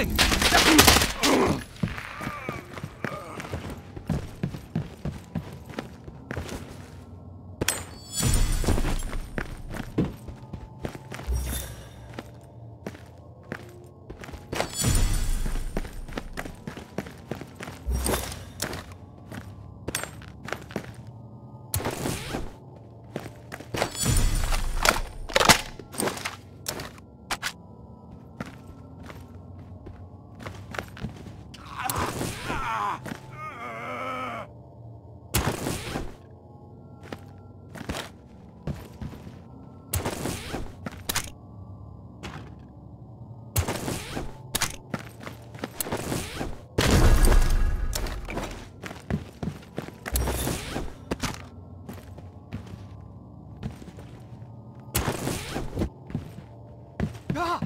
Warning! 啊